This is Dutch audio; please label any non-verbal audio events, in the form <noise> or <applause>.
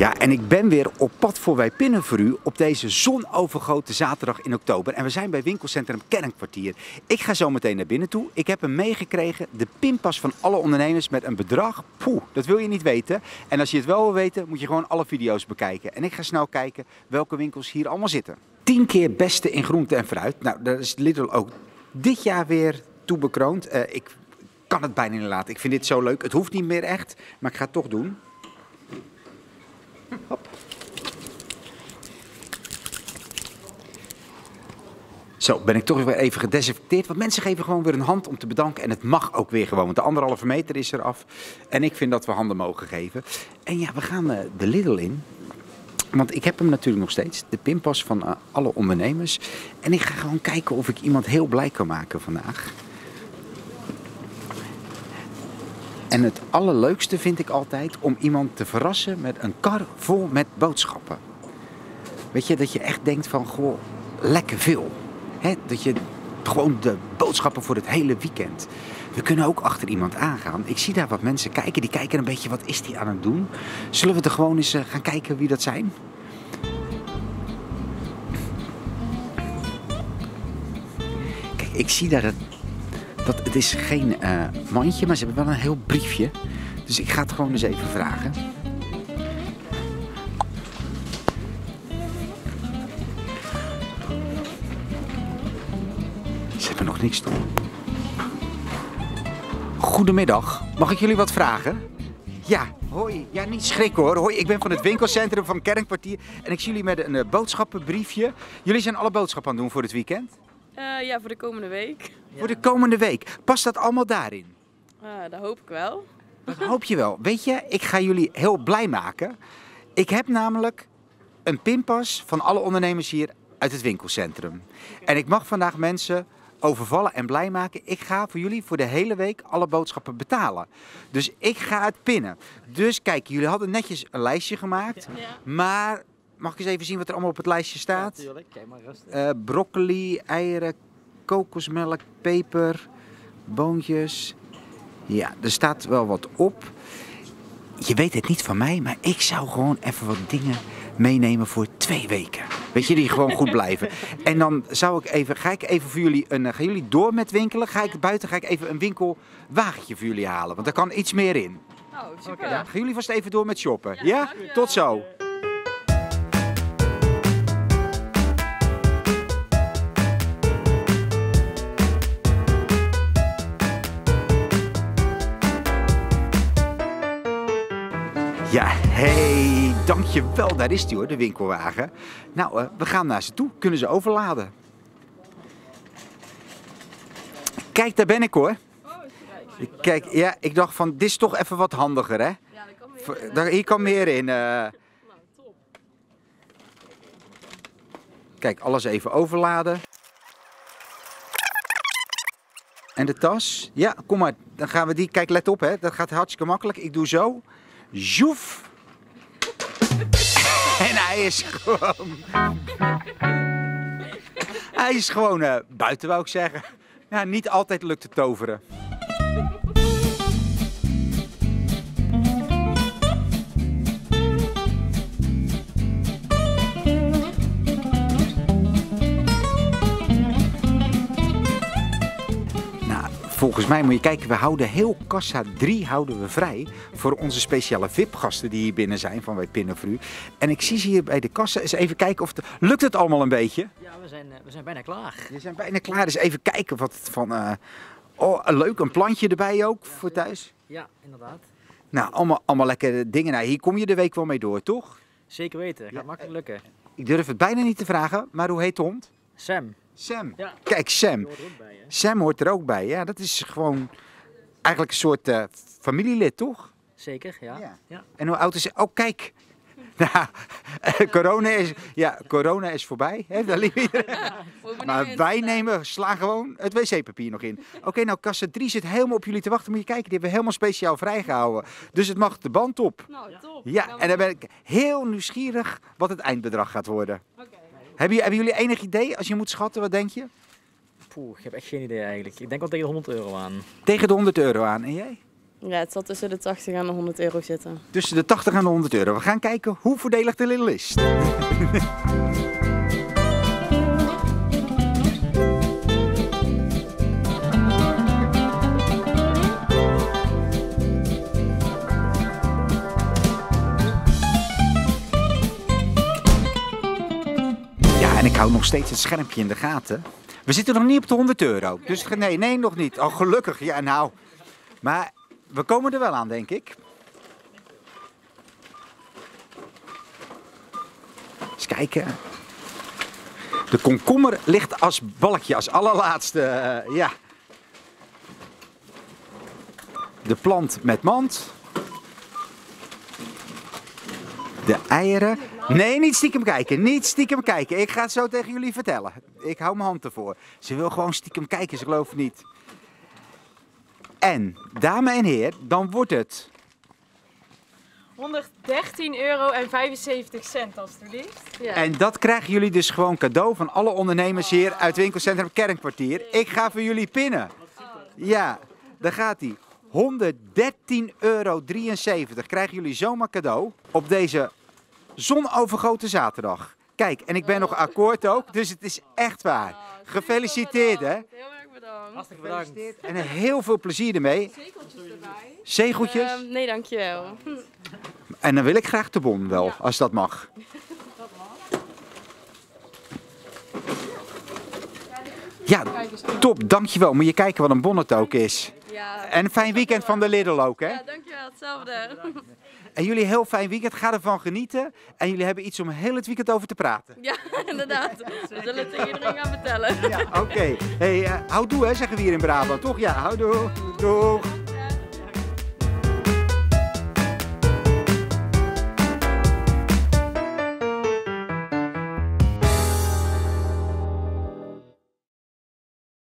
Ja, en ik ben weer op pad voor Wij Pinnen voor u op deze zonovergoten zaterdag in oktober. En we zijn bij winkelcentrum Kernkwartier. Ik ga zo meteen naar binnen toe. Ik heb hem meegekregen, de pinpas van alle ondernemers met een bedrag. Poeh, dat wil je niet weten. En als je het wel wil weten, moet je gewoon alle video's bekijken. En ik ga snel kijken welke winkels hier allemaal zitten. 10 keer beste in groente en fruit. Nou, daar is Lidl ook dit jaar weer toe bekroond. Eh, ik kan het bijna niet laten. Ik vind dit zo leuk. Het hoeft niet meer echt, maar ik ga het toch doen. Hop. Zo, ben ik toch weer even gedesinfecteerd. Want mensen geven gewoon weer een hand om te bedanken. En het mag ook weer gewoon. Want de anderhalve meter is eraf. En ik vind dat we handen mogen geven. En ja, we gaan eh, de Lidl in. Want ik heb hem natuurlijk nog steeds. De pinpas van eh, alle ondernemers. En ik ga gewoon kijken of ik iemand heel blij kan maken vandaag. En het allerleukste vind ik altijd om iemand te verrassen met een kar vol met boodschappen. Weet je, dat je echt denkt van, goh, lekker veel. Hè? Dat je gewoon de boodschappen voor het hele weekend. We kunnen ook achter iemand aangaan. Ik zie daar wat mensen kijken. Die kijken een beetje, wat is die aan het doen? Zullen we er gewoon eens eh, gaan kijken wie dat zijn? Kijk, ik zie daar het dat, het is geen eh, mandje, maar ze hebben wel een heel briefje. Dus ik ga het gewoon eens even vragen. Ze hebben nog niks doen. Goedemiddag, mag ik jullie wat vragen? Ja, hoi. Ja, niet schrikken hoor. Hoi, ik ben van het winkelcentrum van Kernkwartier. En ik zie jullie met een uh, boodschappenbriefje. Jullie zijn alle boodschappen aan het doen voor het weekend? Uh, ja, voor de komende week. Voor de komende week. Past dat allemaal daarin? Uh, dat hoop ik wel. Dat hoop je wel. Weet je, ik ga jullie heel blij maken. Ik heb namelijk een pinpas van alle ondernemers hier uit het winkelcentrum. En ik mag vandaag mensen overvallen en blij maken. Ik ga voor jullie voor de hele week alle boodschappen betalen. Dus ik ga het pinnen. Dus kijk, jullie hadden netjes een lijstje gemaakt. Ja. Maar mag ik eens even zien wat er allemaal op het lijstje staat? Kijk maar rustig. Eh, broccoli, eieren, kokosmelk, peper, boontjes. Ja, er staat wel wat op. Je weet het niet van mij, maar ik zou gewoon even wat dingen meenemen voor twee weken. Weet je, die gewoon goed blijven. <laughs> En dan zou ik even, ga ik even voor jullie een, eh, gaan jullie door met winkelen? Ga ik buiten, ga ik even een winkelwagentje voor jullie halen, want daar kan iets meer in. Oh, super. Ja, gaan jullie vast even door met shoppen? Ja? Tot zo. Dankjewel. Daar is die hoor, de winkelwagen. Nou, eh, we gaan naar ze toe. Kunnen ze overladen. Kijk, daar ben ik hoor. Kijk, ja, ik dacht van, dit is toch even wat handiger hè. Ja, kan Daar, hier kan meer in. eh. Kijk, alles even overladen. En de tas? Ja, kom maar. Dan gaan we die. Kijk, let op hè. Dat gaat hartstikke makkelijk. Ik doe zo. Joef. <laughs> En hij is gewoon. Hij is gewoon eh, buiten, wou ik zeggen. Ja, niet altijd lukt te toveren. Volgens mij moet je kijken, we houden heel kassa 3 houden we vrij voor onze speciale VIP-gasten die hier binnen zijn van bij Pinnen voor U. En ik zie ze hier bij de kassa, eens even kijken of het... Lukt het allemaal een beetje? Ja, we zijn, eh, we zijn bijna klaar. We zijn bijna klaar, dus even kijken wat het van... eh, oh, leuk, een plantje erbij ook voor thuis. Ja, inderdaad. Nou, allemaal, allemaal lekkere dingen. Nou, hier kom je de week wel mee door, toch? Zeker weten, gaat makkelijk lukken. Ik durf het bijna niet te vragen, maar hoe heet de hond? Sam. Sam. Ja. Kijk, Sam. Hoort er ook bij, hè? Sam hoort er ook bij. Ja, dat is gewoon eigenlijk een soort eh, familielid, toch? Zeker, ja. Ja. ja. En hoe oud is hij? Oh, kijk. <laughs> Nou, corona is, ja, corona is voorbij. Hè, <laughs> daar Maar wij eh, nemen, slaan gewoon het wc-papier nog in. Oké, nou, kassa 3 zit helemaal op jullie te wachten. Moet je kijken, die hebben we helemaal speciaal vrijgehouden. Dus het mag de band op. Nou, top. Ja, we en dan ben ik heel nieuwsgierig wat het eindbedrag gaat worden. Oké. Hebben, jullie- hebben jullie enig idee, als je moet schatten, wat denk je? Poeh, ik heb echt geen idee eigenlijk. Ik denk wel tegen de 100 euro aan. Tegen de 100 euro aan. En jij? Ja, het zal tussen de 80 en de 100 euro zitten. Tussen de 80 en de 100 euro. We gaan kijken hoe voordelig de Lidl is. <laughs> en ik hou nog steeds het schermpje in de gaten. We zitten nog niet op de 100 euro. Dus nee, nee, nog niet. Oh, gelukkig. Ja, nou. Maar we komen er wel aan, denk ik. Eens kijken. De komkommer ligt als balkje, als allerlaatste. eh, ja. De plant met mand. De eieren. Nee, niet stiekem kijken. Niet stiekem kijken. Ik ga het zo tegen jullie vertellen. Ik hou mijn hand ervoor. Ze wil gewoon stiekem kijken, ze gelooft het niet. En, dames en heren, dan wordt het 113 euro en 75 cent alstublieft. Ja. En dat krijgen jullie dus gewoon cadeau van alle ondernemers hier uit winkelcentrum Kernkwartier. Ik ga voor jullie pinnen. Ja, daar gaat hij. 113,73 euro krijgen jullie zomaar cadeau op deze zonovergoten zaterdag. Kijk, en ik ben nog akkoord ook, dus het is echt waar. Gefeliciteerd hè. Heel erg bedankt. Hartstikke bedankt. En heel veel plezier ermee. Zegeltjes erbij. Zegeltjes. Ehm, nee, dankjewel. En dan wil ik graag de bon wel, als dat mag. Ja, top, dankjewel. Moet je kijken wat een bon het ook is. Ja, En een fijn weekend van de Lidl ook, hè? ja dankjewel. Hetzelfde. En jullie heel fijn weekend. Ga ervan genieten. En jullie hebben iets om heel het weekend over te praten. Ja, <laughs> inderdaad. We zullen het iedereen gaan vertellen. Ja, oké. Hey, eh, houdoe hè, zeggen we hier in Brabant, toch? Ja, houdoe. Doeg.